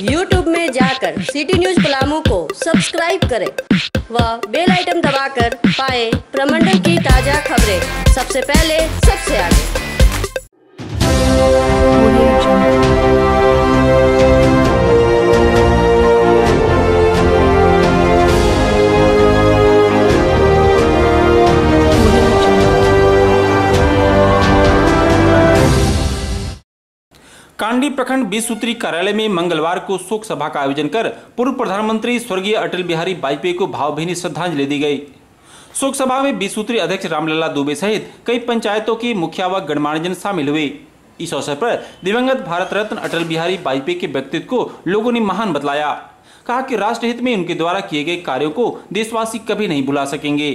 YouTube में जाकर city news Palamu को सब्सक्राइब करें व बेल आइटम दबाकर पाए प्रमंडल की ताज़ा खबरें। सबसे पहले, सबसे आगे। कांडी प्रखंड बीस सूत्री कार्यालय में मंगलवार को शोक सभा का आयोजन कर पूर्व प्रधानमंत्री स्वर्गीय अटल बिहारी वाजपेयी को भावभीनी श्रद्धांजलि दी गई। शोक सभा में बीस सूत्री अध्यक्ष रामलला दुबे सहित कई पंचायतों के मुखिया व गणमान्यजन शामिल हुए। इस अवसर पर दिवंगत भारत रत्न अटल बिहारी वाजपेयी के व्यक्तित्व को लोगों ने महान बतलाया। कहा कि राष्ट्र हित में उनके द्वारा किए गए कार्यों को देशवासी कभी नहीं भुला सकेंगे।